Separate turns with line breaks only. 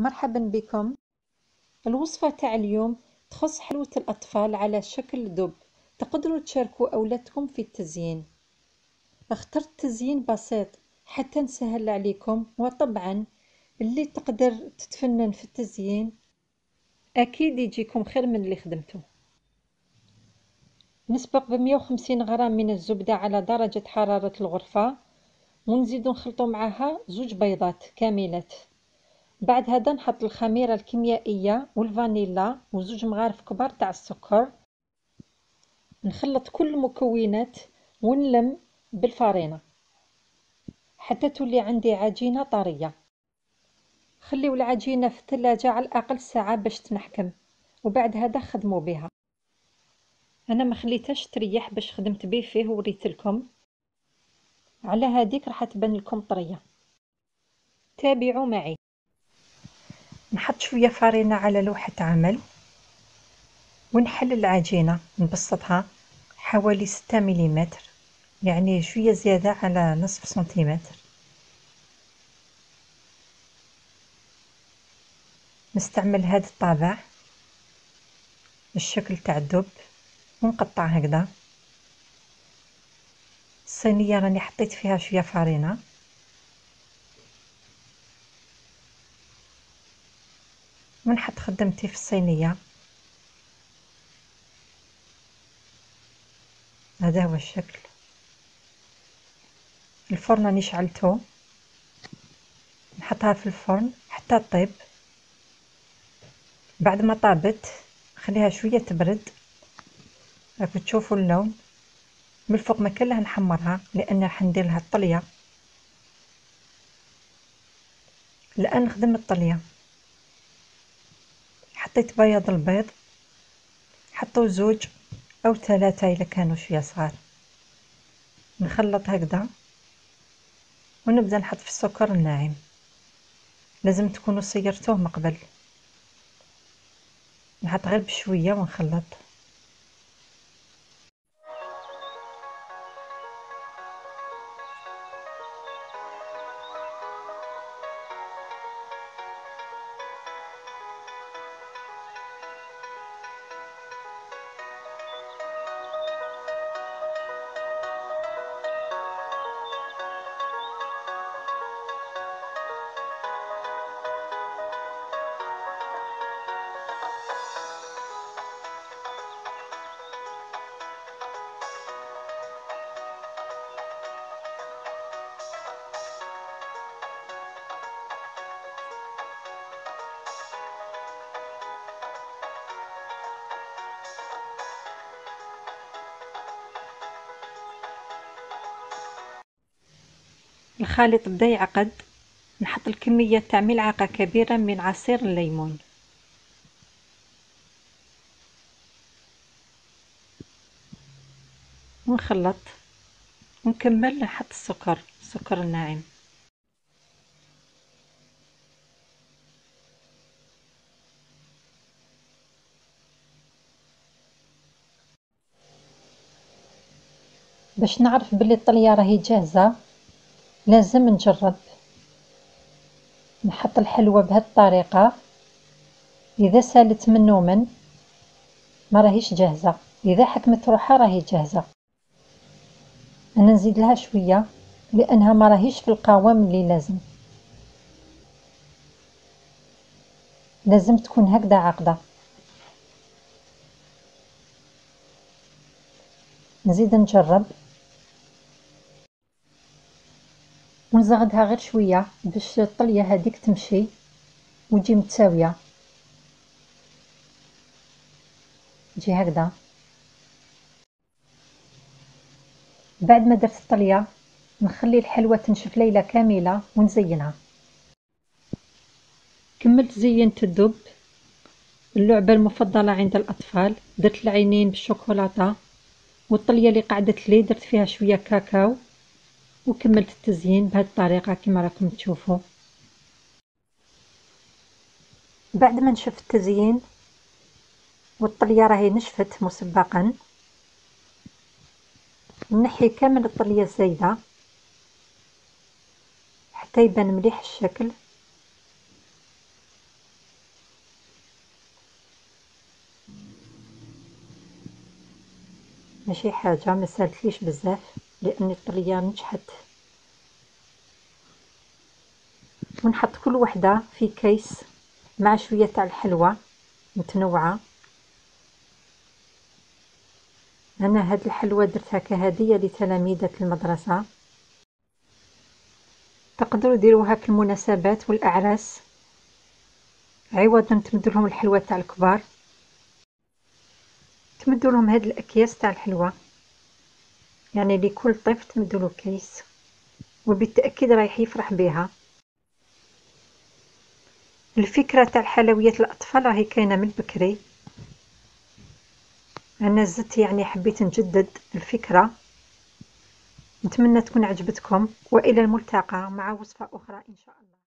مرحبا بكم. الوصفة تاع اليوم تخص حلوة الأطفال على شكل دب. تقدروا تشاركوا أولادكم في التزيين. اخترت تزيين بسيط حتى نسهل عليكم. وطبعا اللي تقدر تتفنن في التزيين أكيد يجيكم خير من اللي خدمته نسبق بمية وخمسين غرام من الزبدة على درجة حرارة الغرفة. ونزيد نخلطو معها زوج بيضات كاملات. بعد هذا نحط الخميرة الكيميائية والفانيلا وزوج مغارف كبار تاع السكر. نخلط كل المكونات ونلم بالفارينة حتى تولي عندي عجينة طرية. خليو العجينة في الثلاجة على الأقل ساعة باش تنحكم وبعد هذا خدموا بها. أنا ما خليتهاش تريح باش خدمت به فيه ووريت لكم. على هذيك راح تبان لكم طرية. تابعوا معي. نحط شوية فارينة على لوحة عمل ونحل العجينة نبسطها حوالي ستة مليمتر يعني شوية زيادة على نصف سنتيمتر. نستعمل هاد الطابع الشكل تاع الدب ونقطع هكذا. الصينية راني حطيت فيها شوية فارينة. ونحط خدمتي في الصينية؟ هذا هو الشكل. الفرن راني شعلته. نحطها في الفرن حتى طيب بعد ما طابت خليها شوية تبرد. راكو تشوفوا اللون. من الفوق ما كلها نحمرها لأن راح ندير لها الطلية. الان نخدم الطلية. حطيت بياض البيض حطوا زوج أو ثلاثة اذا كانوا شوية صغار. نخلط هكذا ونبدأ نحط في السكر الناعم. لازم تكونوا صيرتوه من قبل. نحط غير بشوية ونخلط. الخليط بدا يعقد نحط الكمية تاع ملعقة كبيرة من عصير الليمون. ونخلط ونكمل نحط السكر السكر الناعم باش نعرف بلي الطلية راهي جاهزة لازم نجرب. نحط الحلوى بهذه الطريقة. إذا سالت من ومن ما راهيش جاهزة. إذا حكمت روحها راهي جاهزة. أنا نزيد لها شوية لأنها ما راهيش في القوام اللي لازم. لازم تكون هكذا عقدة نزيد نجرب. ونزغدها غير شوية باش الطلية هذيك تمشي وتجي متساوية. تجي هكذا. بعد ما درت الطلية نخلي الحلوى تنشف ليلة كاملة ونزينها. كملت زينت الدب. اللعبة المفضلة عند الأطفال. درت العينين بالشوكولاتة. والطلية اللي قعدت لي درت فيها شوية كاكاو. وكملت التزيين بهذه الطريقة كما راكم تشوفوا. بعد ما نشف التزيين والطلية راهي نشفت مسبقا. نحي كامل الطلية الزايدة حتى يبان مليح الشكل. ماشي حاجة ما سالتليش بزاف. لأن الطلية نجحت ونحط كل وحدة في كيس مع شوية تاع الحلوى متنوعة. أنا هاد الحلوى درتها كهدية لتلاميذة المدرسة. تقدروا ديروها في المناسبات والأعراس عوضا تمدولهم الحلوى تاع الكبار. تمدولهم هاد الأكياس تاع الحلوى يعني لكل طفل تمدولو كيس وبالتأكيد رايح يفرح بها. الفكرة تاع الحلويات الأطفال راهي كاينة من بكري. أنا زدت يعني حبيت نجدد الفكرة. نتمنى تكون عجبتكم وإلى الملتقى مع وصفة أخرى إن شاء الله.